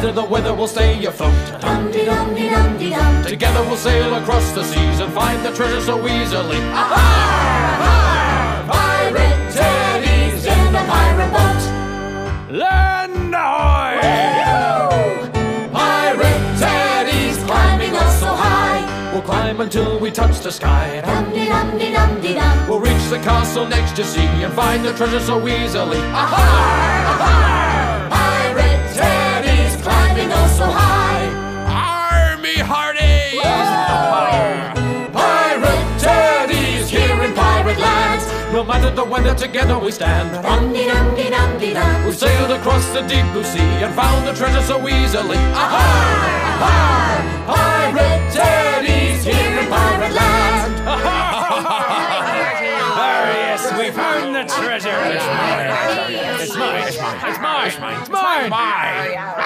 matter the weather, we'll stay afloat. Dum-de-dum-de-dum-de-dum. Together we'll sail across the seas and find the treasure so easily. Aha! Pirate Teddies in the pirate boat. Land ahoy! Pirate Teddies climbing so high. We'll climb until we touch the sky. Dum-de-dum-de-dum-de-dum. We'll reach the castle next to sea and find the treasure so easily. Aha! No matter the weather, together we stand. We've sailed across the deep blue sea and found the treasure so easily. Aha! Aha! Pirate Teddies here in Pirate Land. Ah, yes, we found the treasure. It's mine. It's mine. It's mine. It's mine. It's mine. It's mine.